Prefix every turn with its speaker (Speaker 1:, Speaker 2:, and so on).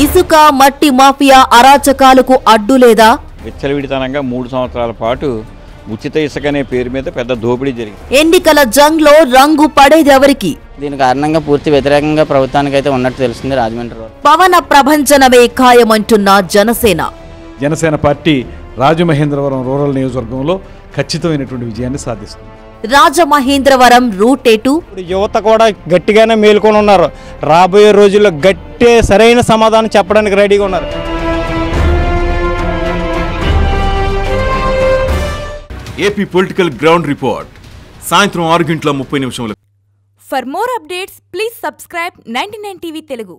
Speaker 1: ఇసుక మట్టి మాఫియా అరాచకాలకు అడ్డు లేదా?
Speaker 2: విచ్చలవిడితనంగా మూడు సంవత్సరాల పాటు ఉచిత ఇసుక అనే పేరు మీద పెద్ద దోపిడీ జరిగింది.
Speaker 1: ఎన్నికల జంగ్లో రంగు పడేదెవరికి
Speaker 3: దీని కారణంగా పూర్తి వ్యతిరేకంగా ప్రభుత్వానికి అయితే ఉన్నట్టు తెలుస్తుంది రాజమండ్రి
Speaker 1: పవన ప్రభంజనమే ఖాయమంటున్న జనసేన.
Speaker 4: జనసేన పార్టీ రాజమహేంద్రవరం రూరల్ నియోజకవర్గంలో ఖచ్చితమైనటువంటి విజయాన్ని సాధిస్తుంది.
Speaker 1: రాజమహేంద్రవరం రూట్ ఎటు
Speaker 5: ఇప్పుడు యువత కూడా గట్టిగానే మేల్కొని ఉన్నారు. రాబోయే రోజుల్లో గట్టి సరైన సమాధానం చెప్పడానికి రెడీగా ఉన్నారు.
Speaker 6: AP political ground report. సాయంత్రం ఆరు గంటల ముప్పై నిమిషములకు.
Speaker 7: For more updates, please subscribe 99 TV Telugu.